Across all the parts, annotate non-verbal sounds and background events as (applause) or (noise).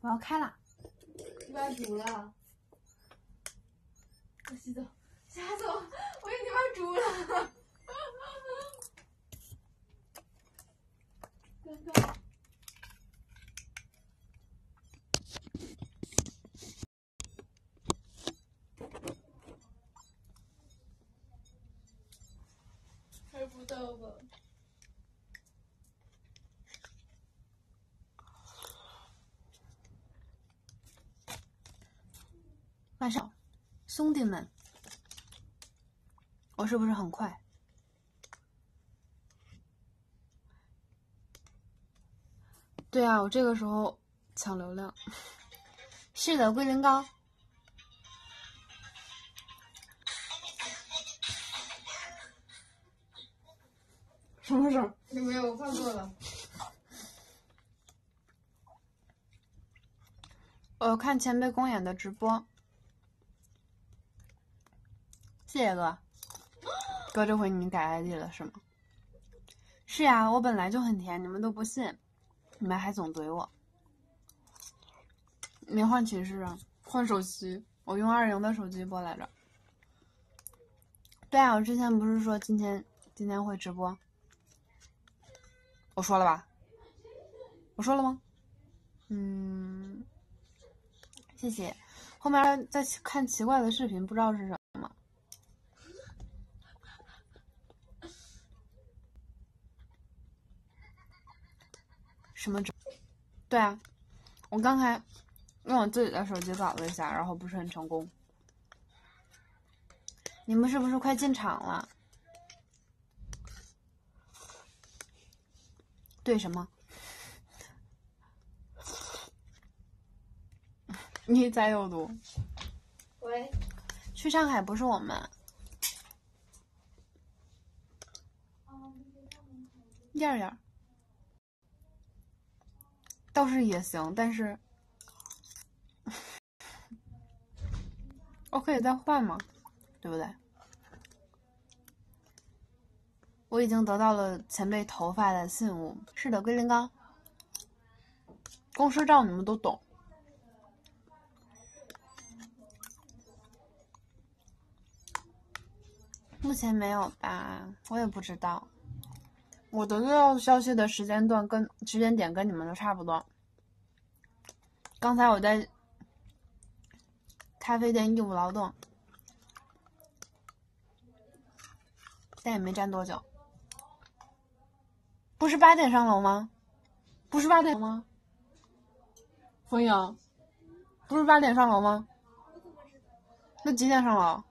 我要开了。你把它煮了。我洗澡，吓死我！我以为你把它煮了。尴尬。还不到吧？晚上，兄弟们，我是不是很快？对啊，我这个时候抢流量。是的，龟苓膏。什么时候？有没有？我看错了。我看前辈公演的直播。谢谢哥，(gasps) 哥这回你改 ID 了是吗？是呀，我本来就很甜，你们都不信，你们还总怼我。没换寝室啊，换手机，我用二营的手机播来着。对啊，我之前不是说今天今天会直播？我说了吧？我说了吗？嗯，谢谢。后面在看奇怪的视频，不知道是什么。什么？对啊，我刚才用我自己的手机搞了一下，然后不是很成功。你们是不是快进场了？对什么？(laughs) 你在有毒。喂。去上海不是我们。燕燕。倒是也行，但是我可以再换吗？对不对？我已经得到了前辈头发的信物。是的，龟苓膏，公司照你们都懂。目前没有吧，我也不知道。我得到消息的时间段跟时间点跟你们都差不多。刚才我在咖啡店义务劳动，但也没站多久。不是八点上楼吗？不是八点吗？冯颖，不是八点上楼吗？那几点上楼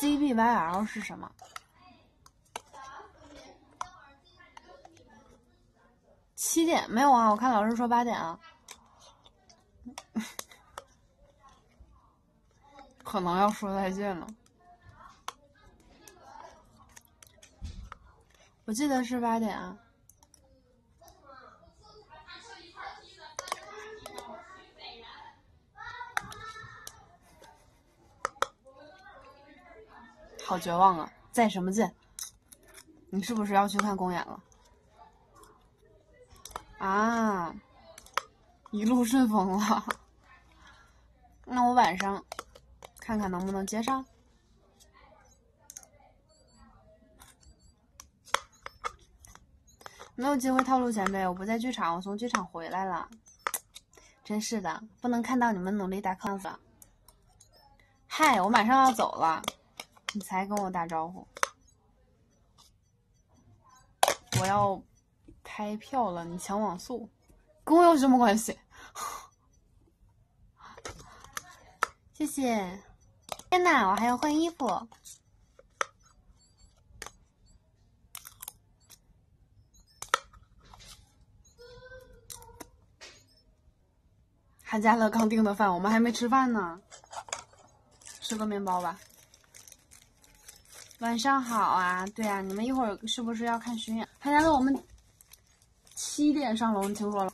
ZBYL 是什么？七点没有啊？我看老师说八点啊，可能要说再见了。我记得是八点啊。好绝望啊！在什么劲？你是不是要去看公演了？啊，一路顺风了。那我晚上看看能不能接上。没有机会套路前辈，我不在剧场，我从剧场回来了。真是的，不能看到你们努力打 cos。嗨，我马上要走了。你才跟我打招呼，我要拍票了，你抢网速，跟我有什么关系？(laughs) 谢谢。天呐，我还要换衣服。韩家乐刚订的饭，我们还没吃饭呢，吃个面包吧。晚上好啊，对啊，你们一会儿是不是要看巡演？韩家乐，我们七点上楼，你听说了？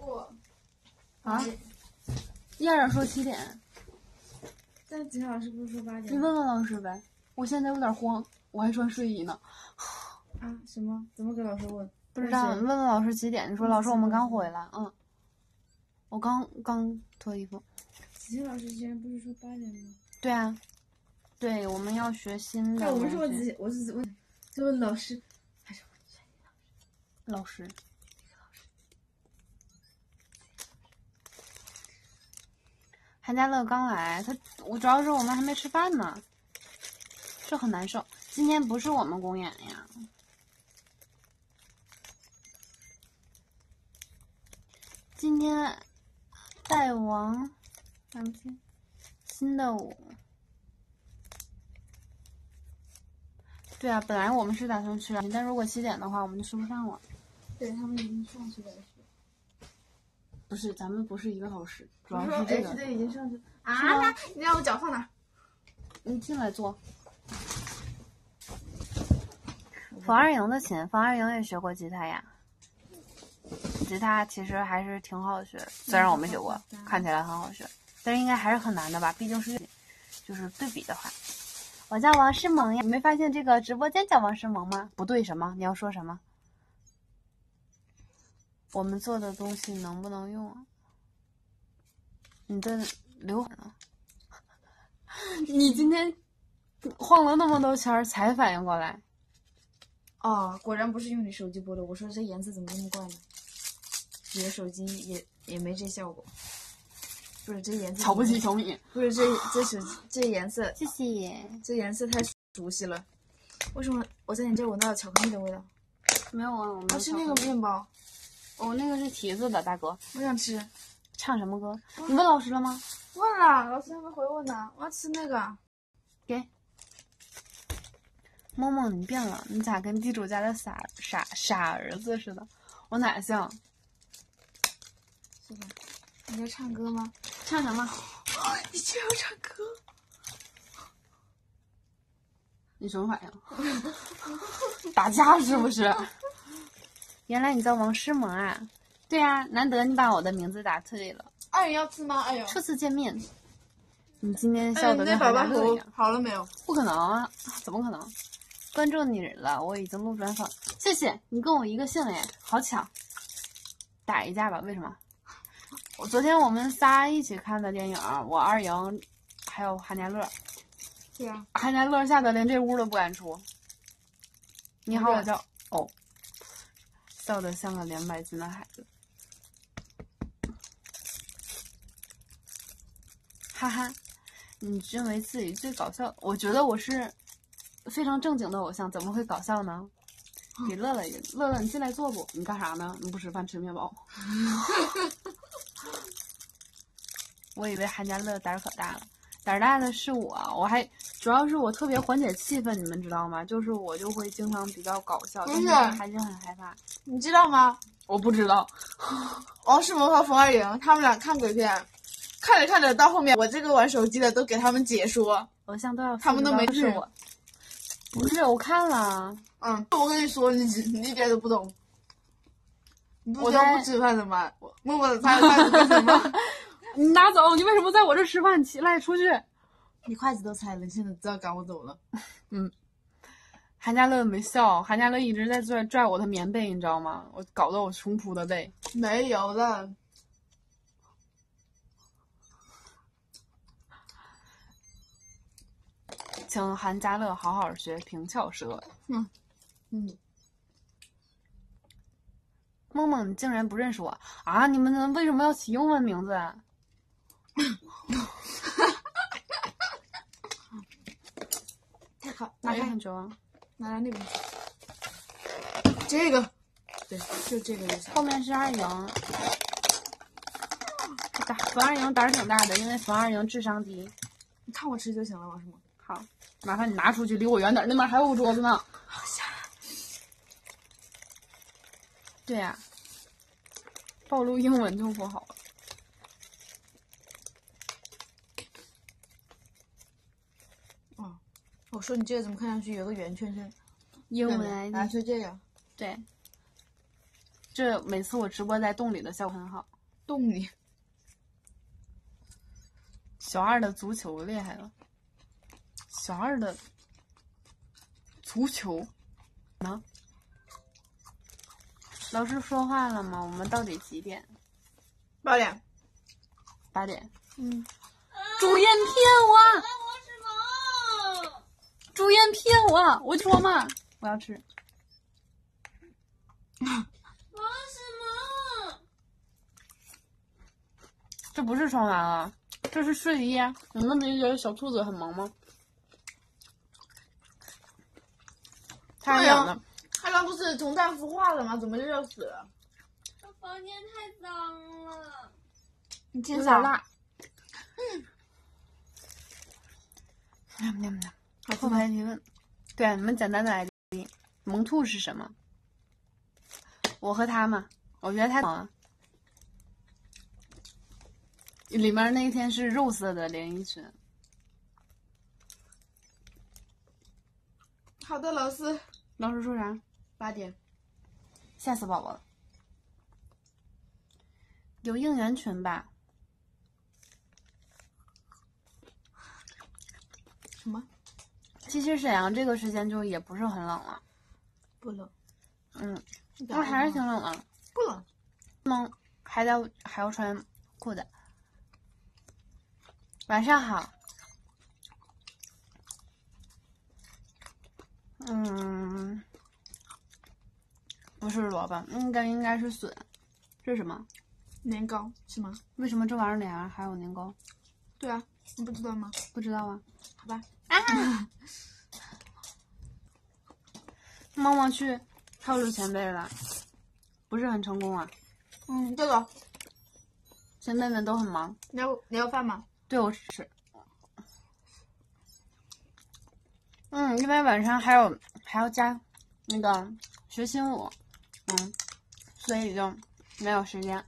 我啊？燕儿说七点。但吉老师不是说八点？你问问老师呗。我现在有点慌，我还穿睡衣呢。啊？什么？怎么给老师问？不知道，问问问老师几点？你说老师我们刚回来，嗯，我刚刚脱衣服。子晴老师之前不是说八点吗？对啊，对，我们要学新的哎，我。们是问子晴，我是问，就问老师，还是问老师。韩家乐刚来，他我主要是我们还没吃饭呢，这很难受。今天不是我们公演呀，今天大王咱们听新的舞。对啊，本来我们是打算去啊，但如果七点的话，我们就吃不上了。对他们已经上去了。不是，咱们不是一个老师，主要是这 H 个。队已经上去啊！那你让我脚放哪儿？你进来坐。冯二莹的琴，冯二莹也学过吉他呀。吉他其实还是挺好学，虽然我没学过，看起来很好学，但是应该还是很难的吧？毕竟是就是对比的话。我叫王诗萌呀，你没发现这个直播间叫王诗萌吗？不对，什么？你要说什么？我们做的东西能不能用？你的刘海呢？(laughs) 你今天晃了那么多圈才反应过来，哦，果然不是用你手机播的。我说这颜色怎么这么怪呢？你的手机也也没这效果。不是这颜色，瞧不起小米。不是这这手机这颜色，谢谢。这颜色太熟悉了。为什么我在你这闻到了巧克力的味道？没有啊，我没它是那个面包，哦，那个是提子的，大哥。我想吃。唱什么歌？你问老师了吗？问了，老师还没回我呢。我要吃那个。给。梦梦，你变了，你咋跟地主家的傻傻傻儿子似的？我哪像？是吧？你在唱歌吗？唱什么？你居然要唱歌？你什么反应？(laughs) 打架是不是？原来你叫王诗萌啊？对啊，难得你把我的名字打对了。二人要吃吗？哎呦，初次见面，你今天哎笑得跟韩你那粑粑头。好了没有？不可能啊！怎么可能？关注你了，我已经录专访，谢谢你跟我一个姓哎，好巧。打一架吧？为什么？我昨天我们仨一起看的电影，我二莹，还有韩家乐，对啊。韩家乐吓得连这屋都不敢出。你好，我叫哦，笑得像个两百斤的孩子，哈哈。你认为自己最搞笑？我觉得我是非常正经的偶像，怎么会搞笑呢？给乐乐一个，乐乐你进来坐不？你干啥呢？你不吃饭吃面包？(laughs) 我以为韩家乐胆儿可大了，胆儿大的是我，我还主要是我特别缓解气氛，你们知道吗？就是我就会经常比较搞笑，但不是是还是很害怕。你知道吗？我不知道，(laughs) 王世萌和冯二莹他们俩看鬼片，看着看着到后面，我这个玩手机的都给他们解说。偶像都要他们都没治是我，不是我看了，嗯，我跟你说，你你一点都不懂。你不是我在要不吃饭的吗？我默默 (laughs) 的擦着筷子干什么？(laughs) 你拿走，你为什么在我这吃饭？起来出去。你筷子都拆了，你现在知道赶我走了。(laughs) 嗯韩家乐没笑，韩家乐一直在拽拽我的棉被，你知道吗？我搞得我冲突的累。没有了，请韩家乐好好学平翘舌。嗯，梦梦，你竟然不认识我啊！你们为什么要起英文名字啊？(laughs) 太好，哪里拿开，很久啊？拿来那边。这个，对，就这个就行。后面是二莹，大冯二营胆儿挺大的，因为冯二营智商低。你看我吃就行了，王世萌。好，麻烦你拿出去，离我远点儿，那边还有个桌子呢。好吓人。对呀、暴露英文就不好了。哦，我说你这个怎么看上去有个圆圈圈？英文啊是这个对，这每次我直播在洞里的效果很好。洞里。小二的足球厉害了，小二的足球呢？老师说话了吗？我们到底几点？八点。八点。嗯。主任骗我！朱茵骗我！我说嘛，我要吃。忙什么？这不是穿完啊，这是睡衣。你们不是觉得小兔子很萌吗？太冷了。他刚不是同蛋孵化了吗？怎么热死了？我房间太脏了。你听啥？辣。嗯。喵喵喵！后排提问，对啊，你们简单的来听。萌兔是什么？我和他嘛，我觉得他萌。里面那天是肉色的连衣裙。好的，老师。老师说啥？八点。吓死宝宝了。有应援群吧？什么？其实沈阳这个时间就也不是很冷了。不冷。嗯。那还是挺冷的。不冷。冷，还得还要穿裤子。晚上好。嗯，不是萝卜，应该应该是笋。这是什么？年糕是吗？为什么这玩意儿里面还有年糕？对啊，你不知道吗？不知道啊。好吧。啊！(laughs) 猫猫去套路前辈了，不是很成功啊。嗯，这个前辈们都很忙。你要你要饭吗？对，我吃。嗯，因为晚上还有还要加那个学新舞，嗯，所以就没有时间。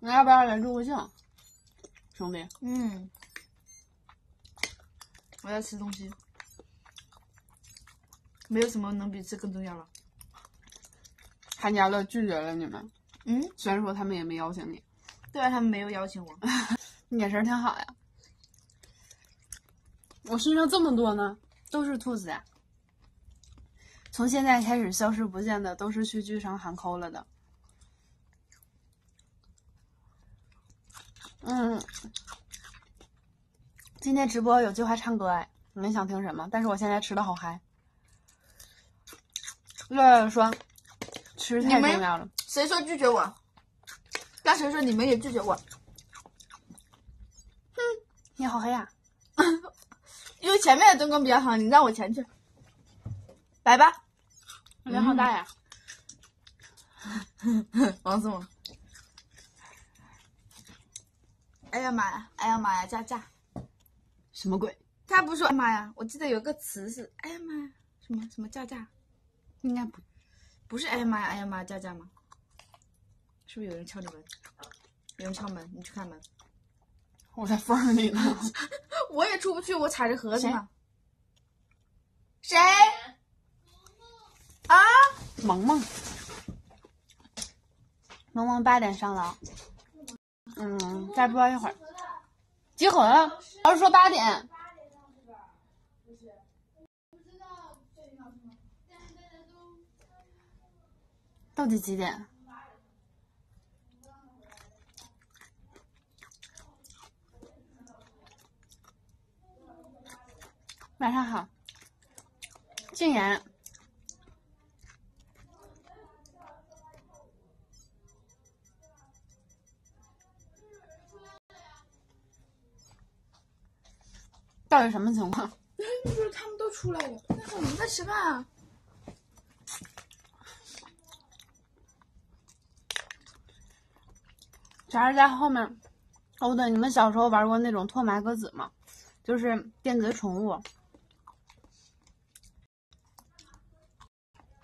你要不要来助个兴，兄弟？嗯，我要吃东西，没有什么能比这更重要了。韩家乐拒绝了你们。嗯，虽然说他们也没邀请你。对啊，他们没有邀请我。(laughs) 你眼神挺好呀。我身上这么多呢。都是兔子呀！从现在开始消失不见的都是去剧场喊扣了的。嗯，今天直播有计划唱歌哎，你们想听什么？但是我现在吃的好嗨。乐乐说，吃太重要了。谁说拒绝我？那谁说你们也拒绝我？哼，你好黑呀！因为前面的灯光比较好，你让我前去。来吧，脸好大呀！(laughs) 王思萌。哎呀妈呀！哎呀妈呀！加价！什么鬼？他不说哎妈呀！我记得有个词是哎呀妈呀，什么什么叫价？应该不，不是哎呀妈呀！哎呀妈叫价吗？是不是有人敲你门？有人敲门，你去开门。我在缝里呢。(laughs) 我也出不去，我踩着盒子呢。谁？啊？萌萌。萌萌八点上楼。嗯，再播一会儿。集合了。老师说八点。到底几点？晚上好，静言。到底什么情况？(laughs) 就是他们都出来了，但是我们在吃饭啊。小孩在后面。哦对，你们小时候玩过那种拓麻鸽子吗？就是电子宠物。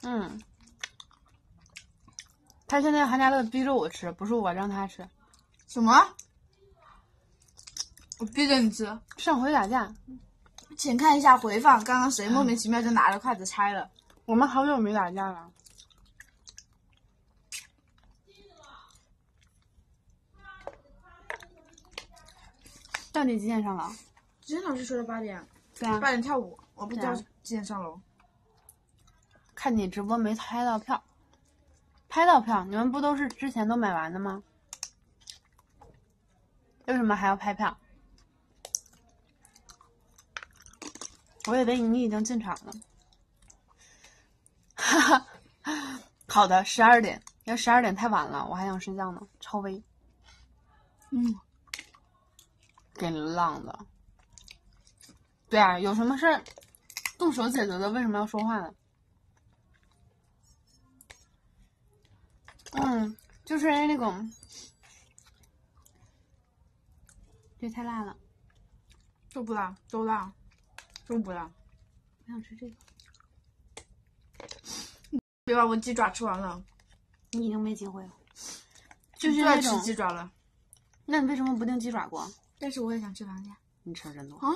嗯，他现在韩家乐逼着我吃，不是我让他吃。什么？我逼着你吃？上回打架，请看一下回放，刚刚谁莫名其妙就拿着筷子拆了？我们好久没打架了。到底几点上楼？今天老师说的八点。对啊。八点跳舞，我不知道几点上楼。看你直播没拍到票，拍到票，你们不都是之前都买完的吗？为什么还要拍票？我以为你已经进场了。哈哈，好的，十二点，要十二点太晚了，我还想睡觉呢。超威，嗯，给浪的。对啊，有什么事儿动手解决的，为什么要说话呢？嗯，就是那种，这太辣了，都不辣，都辣，都不辣。我想吃这个。(laughs) 别把我鸡爪吃完了，你已经没机会了，就是最爱吃。鸡爪了。那你为什么不订鸡爪锅？但是我也想吃螃蟹。你吃真多，啊，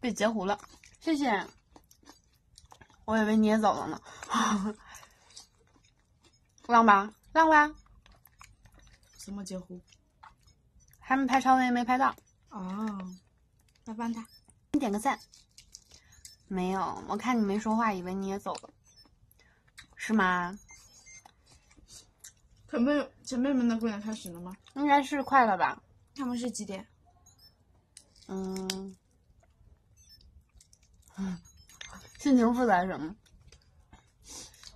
被截胡了，谢谢。我以为你也走了呢。(laughs) 浪吧，浪吧，什么截胡？还没拍超威，没拍到。哦，拜拜他。你点个赞。没有，我看你没说话，以为你也走了，是吗？前妹前妹们的公演开始了吗？应该是快了吧？他们是几点？嗯，嗯，心情复杂什么？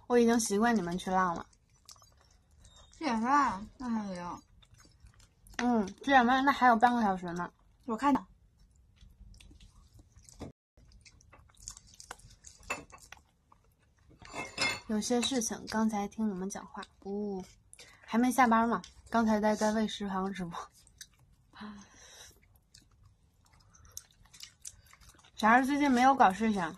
我已经习惯你们去浪了。七点半，那还有。嗯，七点半，那还有半个小时呢。我看到。有些事情刚才听你们讲话，不、还没下班嘛？刚才在在喂食堂直播。小孩最近没有搞事情，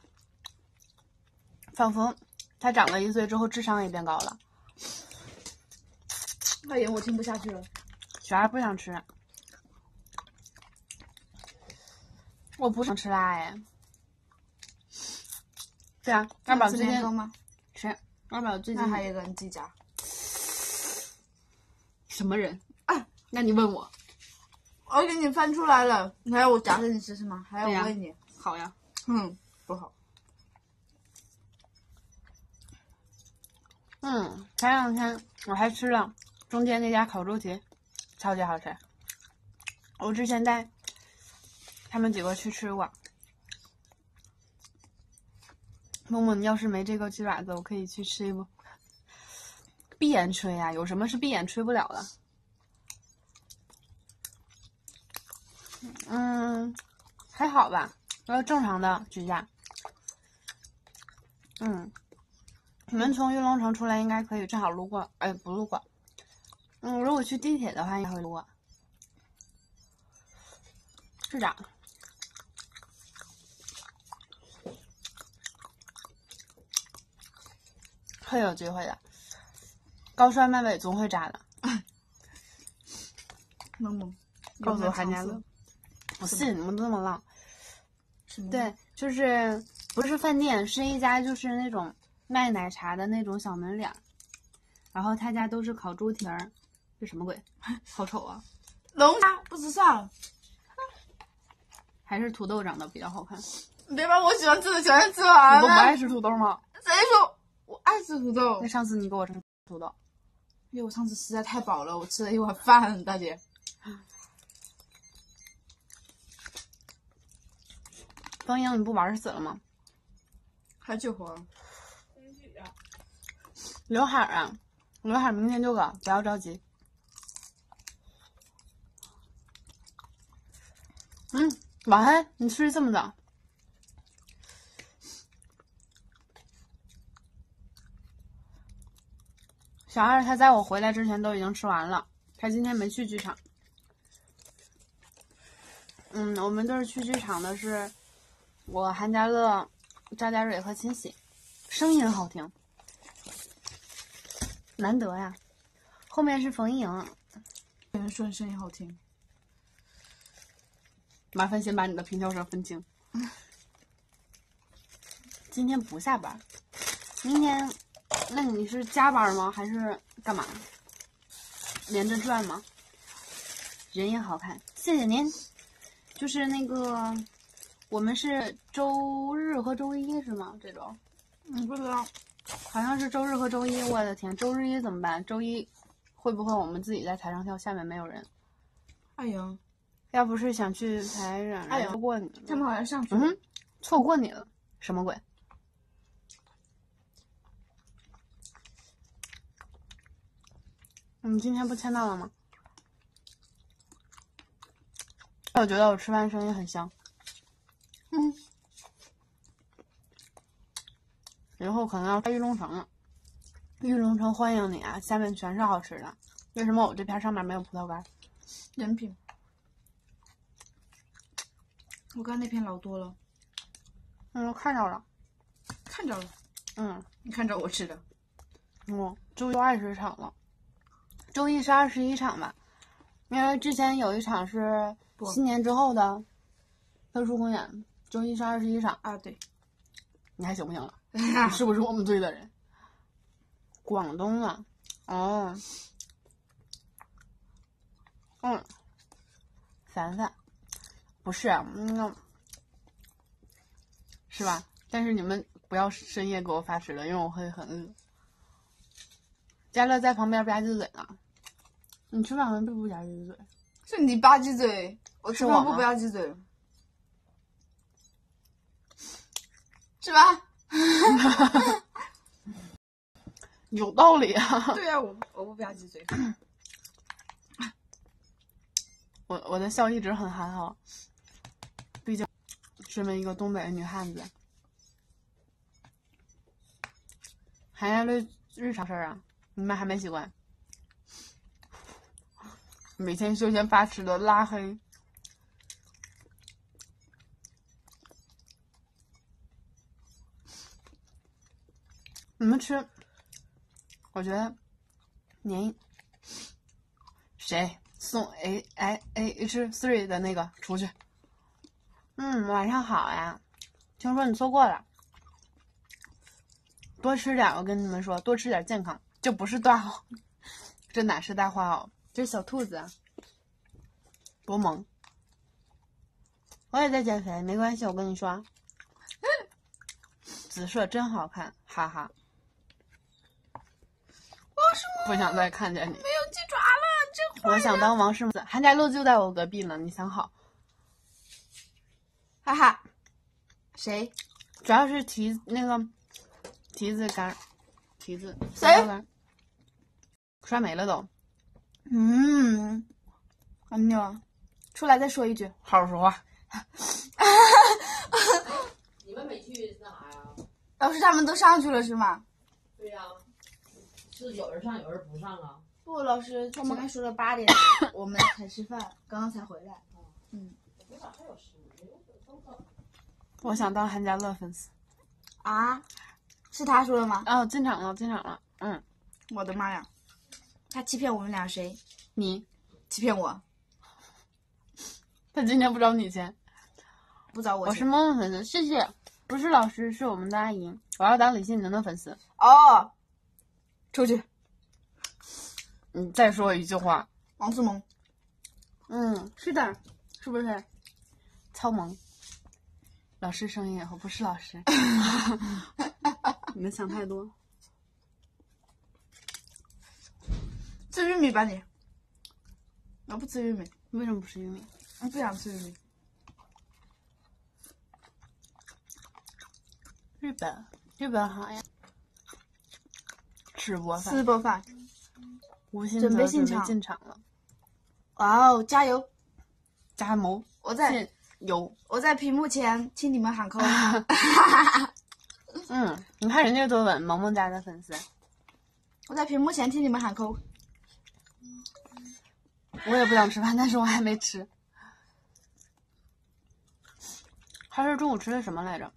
仿佛他长了一岁之后智商也变高了。大爷我听不下去了。小孩不想吃，我不想吃辣哎。对啊，二宝吃最近年糕吗？吃，二宝最近还有一个你自己夹。什么人？啊，那你问我。我给你翻出来了，你还要我夹着你吃是吗？还要我喂你？好呀，嗯，不好。嗯，前两天我还吃了中间那家烤猪蹄，超级好吃。我之前带他们几个去吃过。梦梦，你要是没这个鸡爪子，我可以去吃一不？闭眼吹呀、有什么是闭眼吹不了的？嗯，还好吧，要正常的指甲。嗯。你们从玉龙城出来应该可以正好路过，哎，不路过。嗯，如果去地铁的话，应该会路过。是的。会有机会的，高帅麦尾总会炸的。萌萌，告诉我韩韩家乐，(laughs) 不信你们那么浪。对，就是不是饭店，是一家就是那种卖奶茶的那种小门脸儿，然后他家都是烤猪蹄儿，这什么鬼？(laughs) 好丑啊！龙虾不吃算了，还是土豆长得比较好看。你别把我喜欢吃的全吃你完了。不不爱吃土豆吗？谁说我爱吃土豆那？上次你给我吃土豆，因为我上次实在太饱了，我吃了一碗饭，大姐。方英你不玩死了吗？还救活？刘海儿啊，刘海儿明天就搞，不要着急。嗯，晚黑，你睡这么早？小二他在我回来之前都已经吃完了，他今天没去剧场。嗯，我们都是去剧场的是我韩家乐、张家蕊和秦喜，声音好听，难得呀。后面是冯一莹，有人说你声音好听，麻烦先把你的平翘舌分清。今天不下班，明天，那你是加班吗？还是干嘛？连着转吗？人也好看，谢谢您。就是那个我们是周日和周一是吗？这周嗯，不知道。好像是周日和周一。我的天，周日一怎么办？周一会不会我们自己在台上跳，下面没有人？哎呀，要不是想去台上，哎呀错过你了，他们好像上去了。嗯，错过你了，什么鬼？你今天不签到了吗？我觉得我吃饭声音很香。嗯，以后可能要开玉龙城了。玉龙城欢迎你啊！下面全是好吃的。为什么我这片上面没有葡萄干？人品。我刚那篇老多了，嗯，我看着了。看着了。嗯，你看着我吃的。嗯，周一二十场了，周一是二十一场吧？因为之前有一场是新年之后的特殊公演，周一是二十一场，啊，对。你还行不行了？(laughs) 你是不是我们队的人？广东啊，哦，嗯，凡凡，不是嗯，是吧？但是你们不要深夜给我发吃的，因为我会很饿。嘉乐在旁边吧唧嘴呢，你吃饭好像并不吧唧嘴，是你吧唧嘴，我吃饭不吧唧嘴，是吧？(laughs) 有道理啊。对呀、我我不吧唧嘴。我我的笑一直很憨厚，毕竟身为一个东北的女汉子，寒假的日常事儿啊，你们还没习惯。每天休闲发吃的拉黑，你们吃，我觉得您谁送 A I A H three 的那个出去。嗯，晚上好呀，听说你错过了，多吃点，我跟你们说，多吃点健康，这不是大话，(laughs) 这哪是大话哦，这是小兔子啊，多萌。我也在减肥，没关系，我跟你说，紫色真好看，哈哈。不想再看见你。没有鸡爪了，这我想当王世子，韩家路就在我隔壁呢，你想好？哈哈。谁？主要是提那个提子干，提子谁刷没了都，嗯，嗯妞，出来再说一句。好好说话。(laughs) 你们没去那啥呀？老师他们都上去了是吗？对呀、是有人上有人不上啊？不，老师他们还说了八点，(coughs) 我们才吃饭，刚刚才回来。为啥还有十五？我想当韩家乐粉丝。啊？是他说的吗？哦，进场了，进场了。嗯，我的妈呀！他欺骗我们俩谁？你，欺骗我，他今天不找你钱，不找我。我是萌萌粉丝，谢谢。不是老师，是我们的阿姨。我要当李欣能的粉丝。哦，出去，你再说一句话。王思萌。嗯，是的，是不是？超萌。老师声音，我不是老师。(laughs) 你们想太多。吃玉米吧你。我不吃玉米，为什么不吃玉米？我不想吃玉米。日本，日本好呀。吃播饭，吃播饭。吴昕准备进场了，哇哦，加油！加油！我在进油。我在屏幕前听你们喊扣。嗯，你看人家多稳，萌萌家的粉丝。(laughs) 我在屏幕前听你们喊扣。我也不想吃饭，但是我还没吃。他是中午吃的什么来着？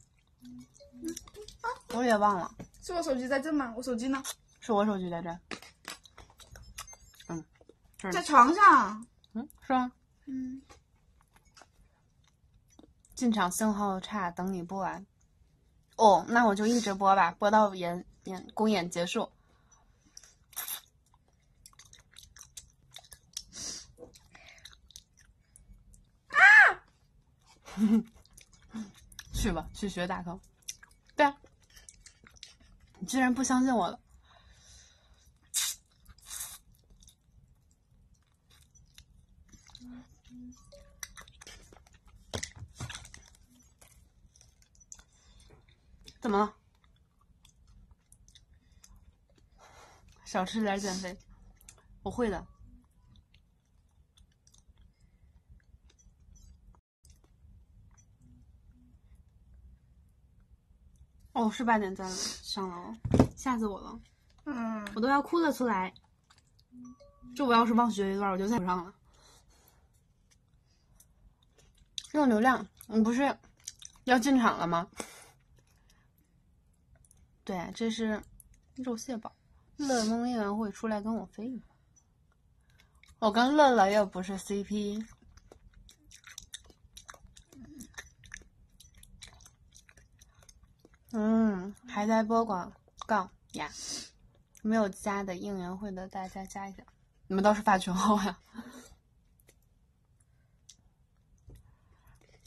我也忘了，是我手机在这吗？我手机呢？是我手机在这。嗯，在床上。嗯，是吗？嗯。进场信号差，等你播完。哦，那我就一直播吧，播到演演公演结束。啊！(laughs) 去吧，去学打 call。对啊，你居然不相信我了。怎么了？少吃点减肥，我会的。哦，是八点再上了哦，吓死我了，嗯，我都要哭了出来。这我要是忘学一段，我就再不上了。用流量，你不是要进场了吗？对，这是肉蟹堡，乐梦应援会出来跟我飞。我跟乐乐又不是 CP。嗯，还在播广告呀？没有加的应援会的大家加一下，你们倒是发群号呀！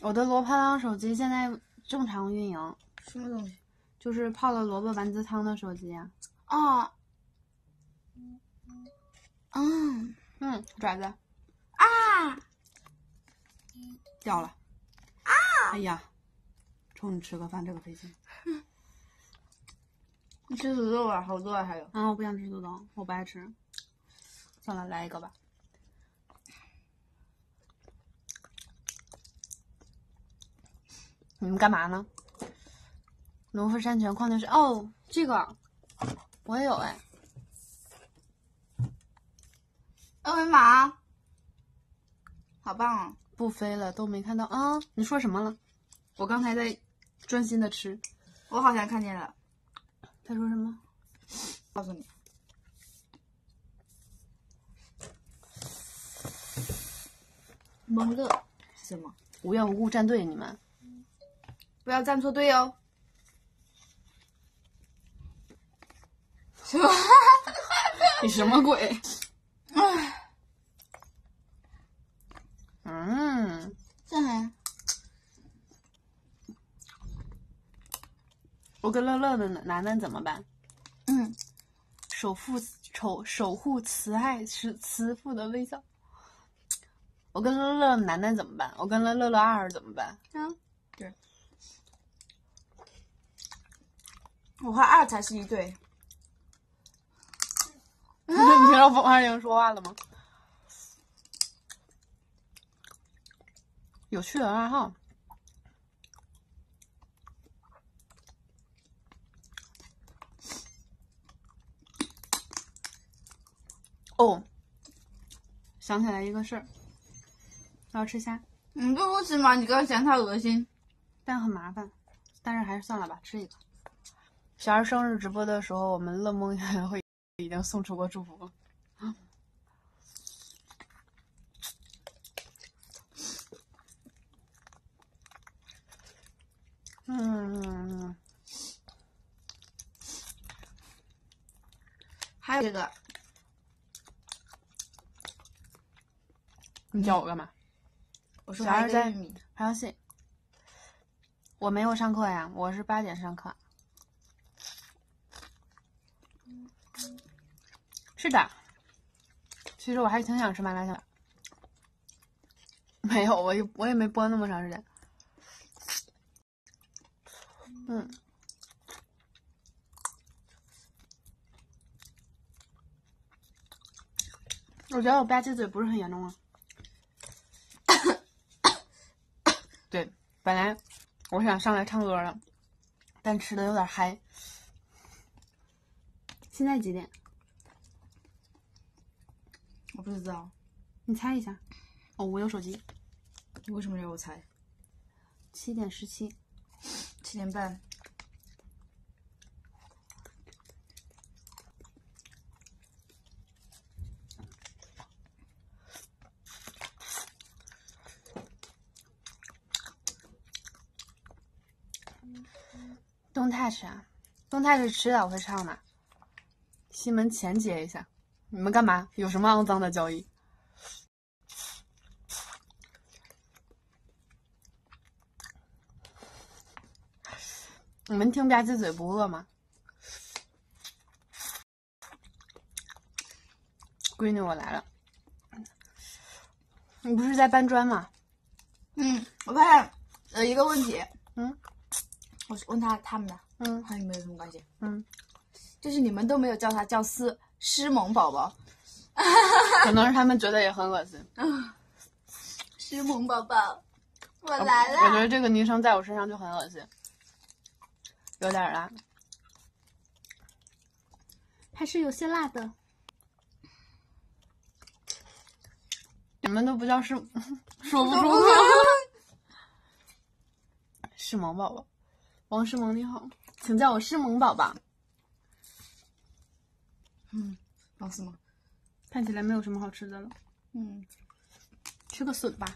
我的罗盘郎手机现在正常运营，什么东西？就是泡了萝卜丸子汤的手机呀、哦，嗯嗯，爪子啊，掉了啊！哎呀，冲你吃个饭这个费劲你吃土豆啊，好多啊，还有。啊！我不想吃土豆，我不爱吃。算了，来一个吧。你们干嘛呢？农夫山泉矿泉水哦，这个我也有哎。二维码，好棒哦！不飞了，都没看到啊！你说什么了？我刚才在专心的吃。我好像看见了，他说什么？告诉你，蒙乐是什么？无缘无故站队，你们不要站错队哦。什么？你什么鬼？嗯，这还我跟乐乐的楠楠怎么办？嗯，守护守守护慈爱慈慈父的微笑。我跟乐乐楠楠怎么办？我跟乐乐乐二怎么办？嗯，对，我和二才是一对。(laughs) 你听到风二英说话了吗？有趣的爱好。哦，想起来一个事儿，要吃虾，你不如吃吗，你刚嫌它恶心。但很麻烦，但是还是算了吧，吃一个。小二生日直播的时候，我们乐梦应援会已经送出过祝福了。嗯，还有这个，你叫我干嘛？我说还有小二在玩游戏。我没有上课呀，我是八点上课。是的，其实我还挺想吃麻辣香。(laughs) 没有，我也我也没播那么长时间。嗯，我觉得我吧唧嘴不是很严重啊。(coughs) 对，本来我想上来唱歌了，但吃的有点嗨。现在几点？我不知道，你猜一下。哦，我有手机。你为什么让我猜？七点十七。七点半。动 touch 啊，动 touch 迟早会唱的。西门前接一下，你们干嘛？有什么肮脏的交易？你们听吧唧嘴不饿吗？闺女，我来了。你不是在搬砖吗？嗯，我发现有一个问题，嗯，我是问他他们的，嗯和你们有什么关系？嗯，就是你们都没有叫他叫思诗萌宝宝，(laughs) 可能是他们觉得也很恶心。诗萌宝宝，我来了我觉。得这个昵称在我身上就很恶心，有点辣，还是有些辣的。你们都不叫是，(laughs) 说不出口。(laughs) 世萌宝宝，王诗萌你好，请叫我诗萌宝宝。嗯，王思萌，看起来没有什么好吃的了，嗯吃个笋吧。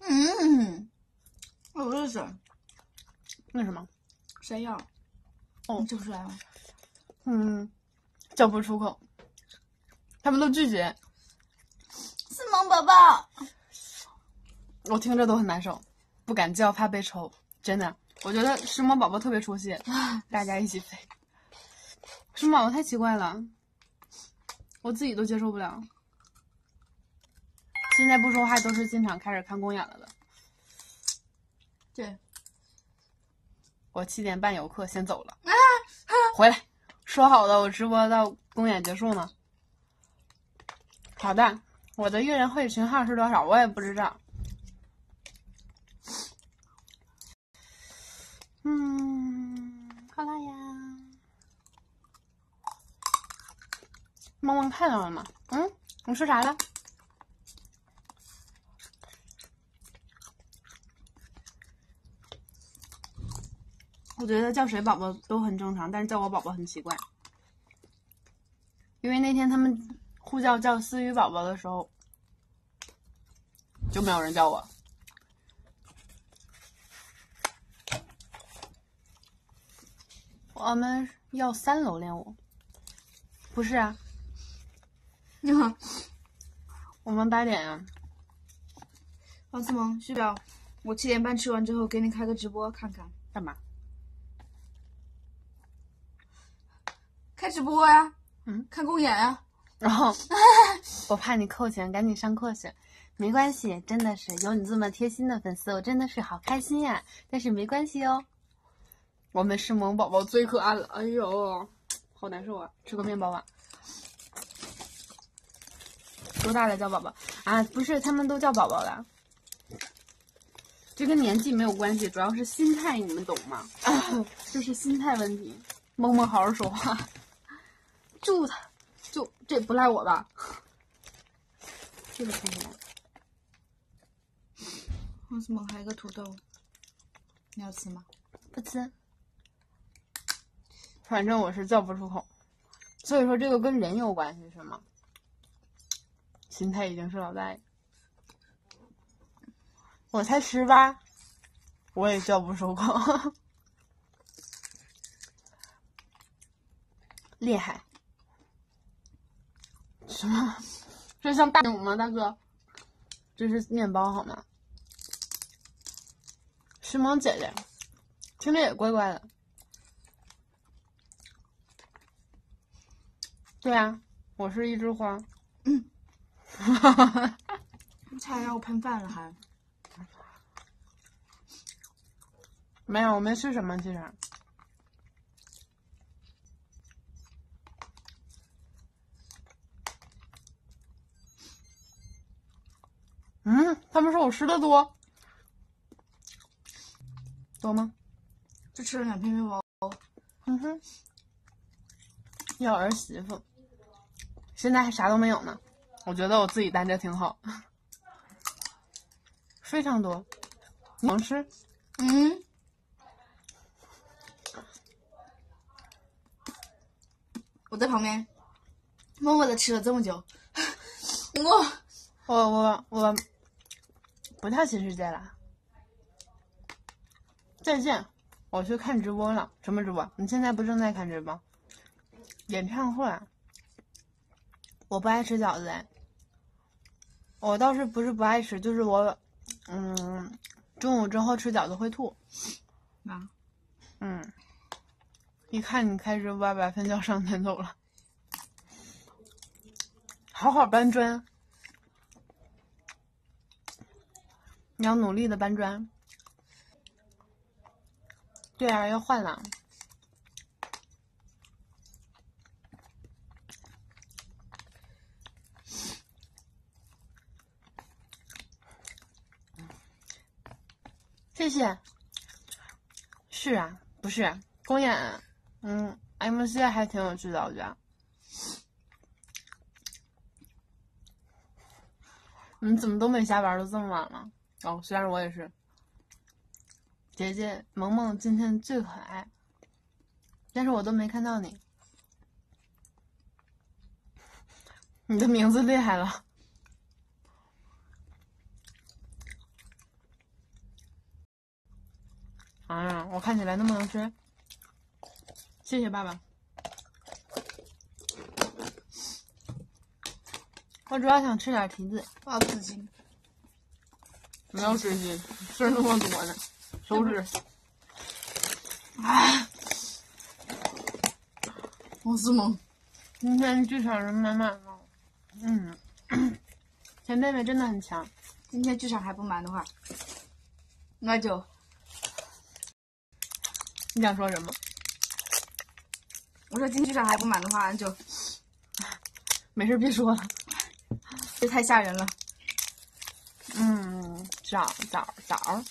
嗯，我认识那什么，山药，哦。你叫出来了？嗯，叫不出口，他们都拒绝，思萌宝宝，我听着都很难受，不敢叫，怕被抽。真的，我觉得世萌宝宝特别出戏，大家一起飞。世萌宝宝太奇怪了，我自己都接受不了。现在不说话都是进场开始看公演了的。对，我七点半有课，先走了。回来，说好的我直播到公演结束呢。好的，我的艺人会群号是多少？我也不知道。嗯，好辣呀！萌萌看到了吗？嗯，你说啥了？我觉得叫谁宝宝都很正常，但是叫我宝宝很奇怪。因为那天他们呼叫叫思雨宝宝的时候，就没有人叫我。我们要三楼练舞，不是啊，(laughs) 我们八点啊。王思萌，徐表，我七点半吃完之后给你开个直播看看，干嘛？开直播呀，嗯，看公演呀。然后 (laughs) 我怕你扣钱，赶紧上课去。没关系，真的是有你这么贴心的粉丝，我真的是好开心呀。但是没关系哦，我们是萌宝宝最可爱了。哎呦，好难受啊！吃个面包吧。多大了叫宝宝啊？不是，他们都叫宝宝了。这跟年纪没有关系，主要是心态，你们懂吗？(laughs) 就是心态问题。萌萌，好好说话。就他，就这不赖我吧？这个看起来王思萌还有个土豆，你要吃吗？不吃，反正我是叫不出口。所以说这个跟人有关系是吗？心态已经是老大爷。我才十八，我也叫不出口。厉害！什么？这像大饼吗，大哥？这是面包好吗？诗萌姐姐，听着也怪怪的。对啊，我是一枝花。差点让我喷饭了还。没有，我没吃什么，其实。嗯，他们说我吃的多，多吗？就吃了两片面包。嗯哼，要儿媳妇，现在还啥都没有呢。我觉得我自己单着挺好，非常多，能吃。嗯，我在旁边默默的吃了这么久，我我我我不跳新世界了，再见！我去看直播了，什么直播？你现在不正在看直播？演唱会。我不爱吃饺子哎，我倒是不是不爱吃，就是我，嗯，中午之后吃饺子会吐。啊，嗯，一看你开始歪歪分教上前走了。好好搬砖，你要努力的搬砖。对啊，要换了。谢谢。是啊，不是公演，嗯，MC 还挺有趣的，我觉得。你怎么都没下班，都这么晚了？哦，虽然我也是。姐姐萌萌今天最可爱，但是我都没看到你。你的名字厉害了。啊，我看起来那么能吃，谢谢爸爸。我主要想吃点提子，不要纸巾。没有纸巾，事儿那么多呢，手指。哎，王思萌，今天剧场人满满的，嗯，前妹妹真的很强。今天剧场还不满的话，那就你想说什么？我说今天剧场还不满的话，就 (laughs) 没事，别说了。(laughs) 这太吓人了。嗯，枣枣枣，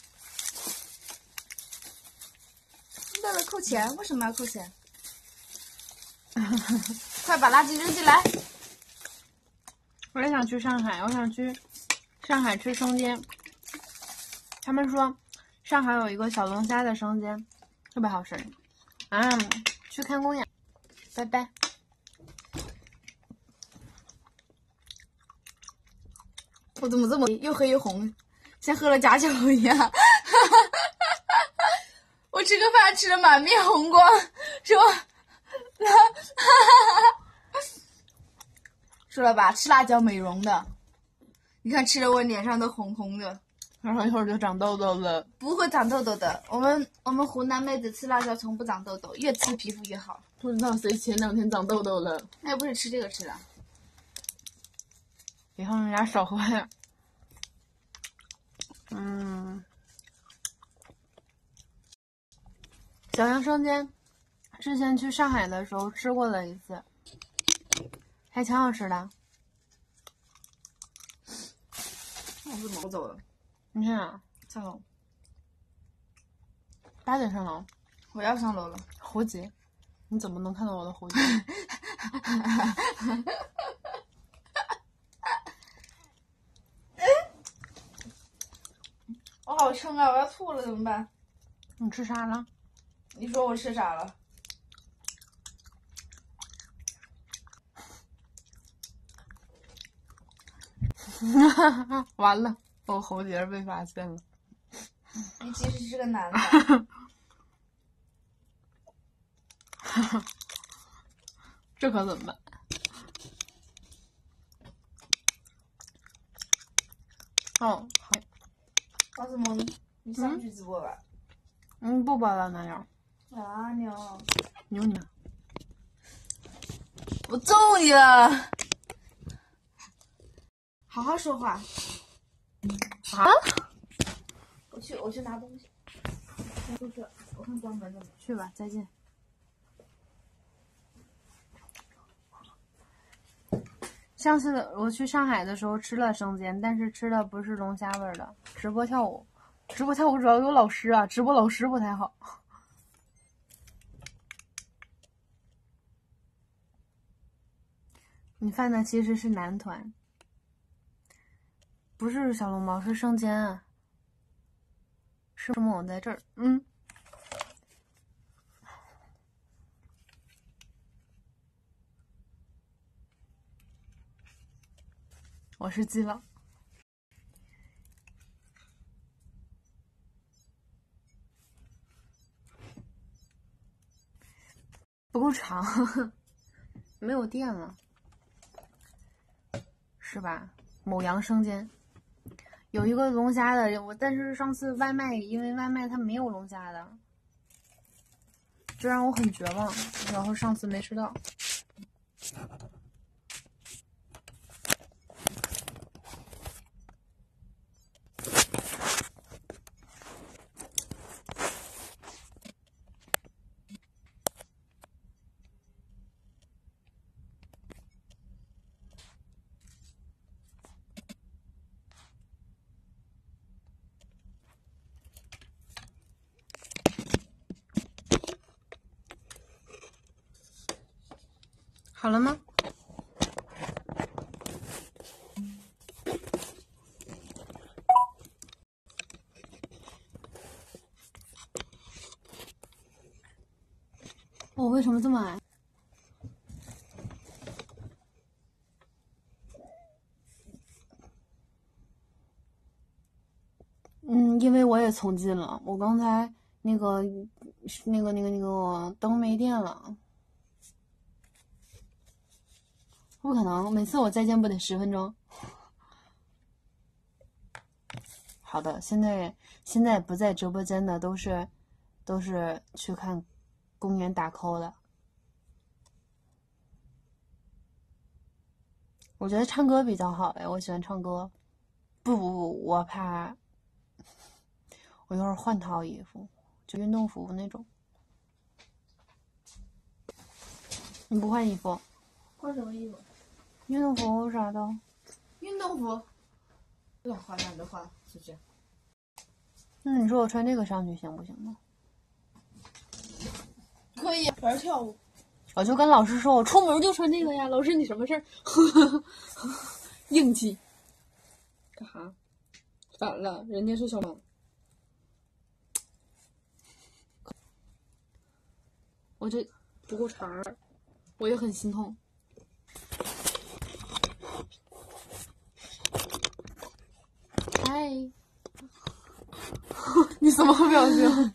为了扣钱，为什么要扣钱？(laughs) 快把垃圾扔进来！我也想去上海，我想去上海吃生煎。他们说上海有一个小龙虾的生煎，特别好吃。啊，去看公演，拜拜。我怎么这么又黑又红，像喝了假酒一样？(laughs) 我吃个饭吃的满面红光，是吧？(laughs) 说了吧，吃辣椒美容的，你看吃的我脸上都红红的，然后一会儿就长痘痘了。不会长痘痘的。我们我们湖南妹子吃辣椒从不长痘痘，越吃皮肤越好。不知道谁前两天长痘痘了，那又不是吃这个吃的。以后你俩少喝点。嗯，小杨生煎，之前去上海的时候吃过了一次，还挺好吃的。我怎么走了？你去哪？上楼。八点上楼。我要上楼了。喉结，你怎么能看到我的喉结？(laughs) 我好撑啊！我要吐了，怎么办？你吃啥了？你说我吃啥了？(laughs) 完了，我喉结被发现了。你其实是个男的。(laughs) 这可怎么办？哦，好。王子萌，你上去直播吧。嗯，不播了，男友。啊牛！牛你！我揍你了！好好说话。啊？我去，我去拿东西。先出去，我看关门了没。去吧，再见。上次我去上海的时候吃了生煎，但是吃的不是龙虾味儿的。直播跳舞，直播跳舞主要有老师啊，直播老师不太好。你犯的其实是男团，不是小龙猫，是生煎啊。是么我在这儿，嗯。我是基佬，不够长，没有电了，是吧？某羊生煎有一个龙虾的，我但是上次外卖因为外卖它没有龙虾的，这让我很绝望。然后上次没吃到，好了吗？我为什么这么矮？嗯，因为我也从进了，我刚才那个、那个、那个、那个灯没电了。不可能，每次我再见不得十分钟。好的，现在现在不在直播间的都是都是去看公园打 call 的。我觉得唱歌比较好哎，我喜欢唱歌。不不不，我怕我一会儿换套衣服，就运动服那种。你不换衣服？换什么衣服？运动服啥的。运动服。不想换那你就换，出去。那你说我穿这个上去行不行呢？可以，玩跳舞。我就跟老师说，我出门就穿这个呀。老师，你什么事儿？(laughs) 硬气。干哈？反了，人家是小猫。我这不够长儿，我也很心痛。嗨，(laughs) 你什么表情？(laughs)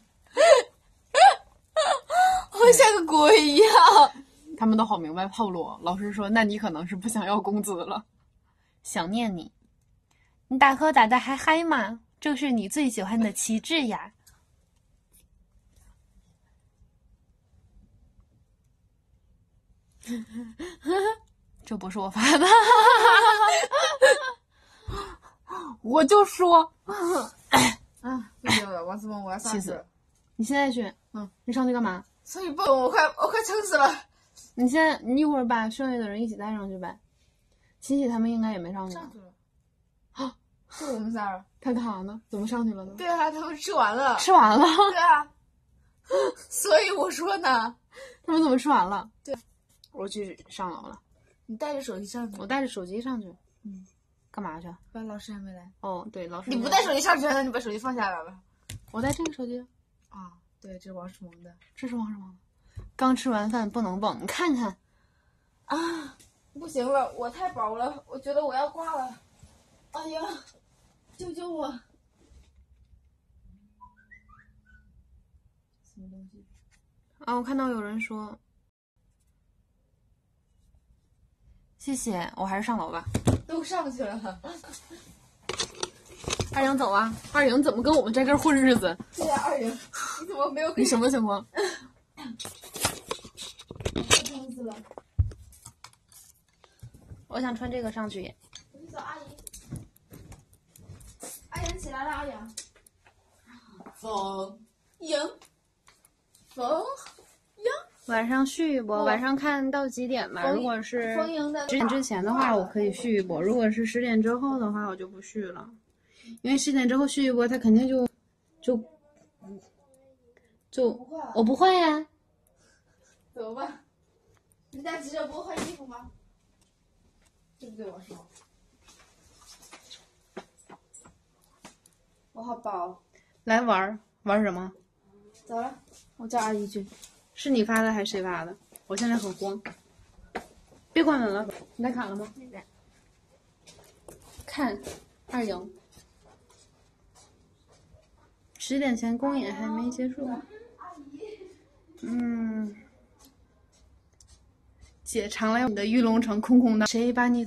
我像个鬼一样。他们都好明白套路。老师说：“那你可能是不想要工资了，想念你。你打 call 打的还嗨吗？这是你最喜欢的旗帜呀。(laughs) ”这不是我发的，我就说，啊，不行了，王思萌，我要上气死去了。你现在去，嗯，你上去干嘛？所以不，我快我快撑死了。你现在你一会儿把剩下的人一起带上去呗。琪琪他们应该也没上去吧上？去了。啊，就我们仨儿。(laughs) 他干啥呢？怎么上去了呢？对啊，他们吃完了。吃完了，对啊。所以我说呢，他们怎么吃完了？对，我去上楼了，你带着手机上去。我带着手机上去。嗯，干嘛去？老师还没来。哦，对，老师你不带手机上学，那你把手机放下来吧。我带这个手机，啊，对，这是王世萌的。这是王什么？刚吃完饭不能蹦，你看看，啊，不行了，我太饱了，我觉得我要挂了。哎呀，救救我！什么东西？啊，我看到有人说，谢谢，我还是上楼吧。都上去了。(laughs) 二营走啊！二营怎么跟我们在这儿混日子？对呀，二营，你怎么没有你什么情况？撑死了？我想穿这个上去。我去找阿姨。阿颖起来了，阿颖。风迎风晚上续一波，晚上看到几点吧。如果是十点之前的话，我可以续一波；如果是十点之后的话，我就不续了，因为十点之后续一波，他肯定就就就我不换呀。怎么办？你在急着不换衣服吗？对不对，我说？我好饱，来玩儿玩儿什么？走了，我叫阿姨去。是你发的还是谁发的？我现在很慌。别关门了，你带卡了吗？看，二营，十点前公演还没结束。嗯，姐常来我们的玉龙城空空荡，谁把你？